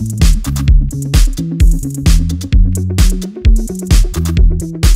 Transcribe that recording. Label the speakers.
Speaker 1: Thank you.